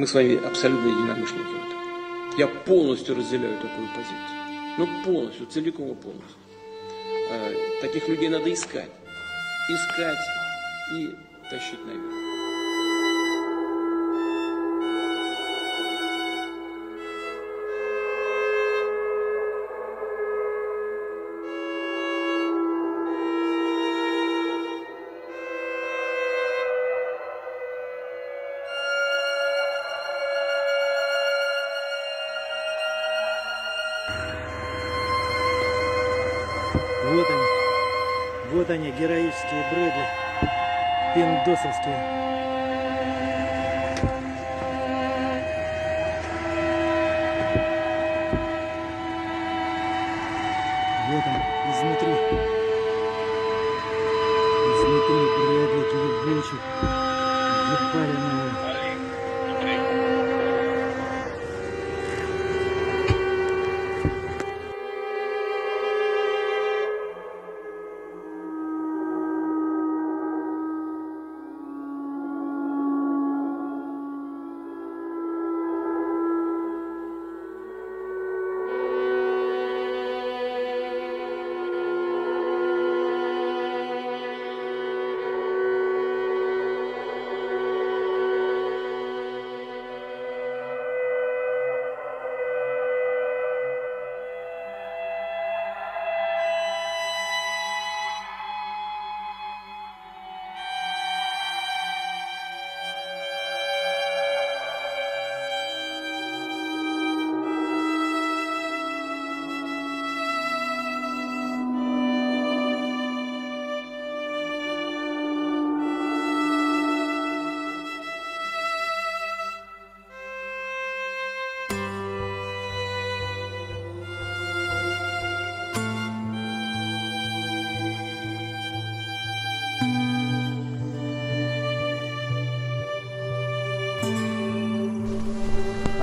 мы с вами абсолютно единомышленники в этом. Я полностью разделяю такую позицию. Ну, полностью, целиком и полностью. Э, таких людей надо искать. Искать и тащить наверх. Вот они. Вот они, героические броди. Пиндосовские. Вот он. Изнутри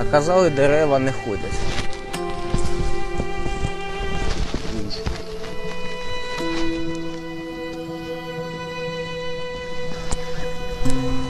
А казали, дерева не ходять. Если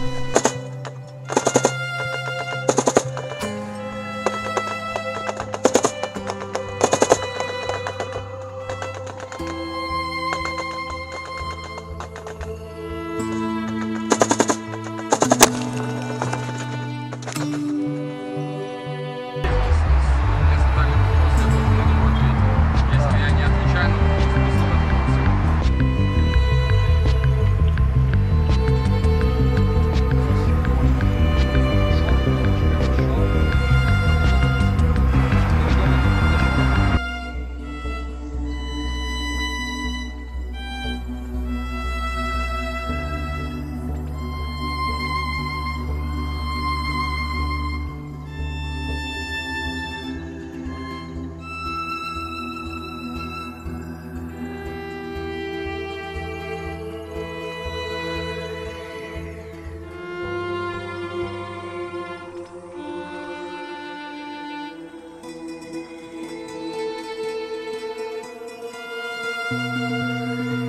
Música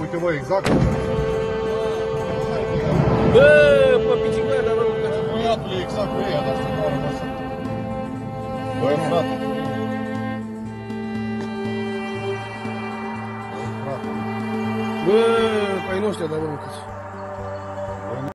uite bă, exact. Bă, pe bicicletă, bă, că băiatul e exact cu ea, dar să nu arăt așa. Bă, frate. Bă, ai noștri, dar bă, mâncați.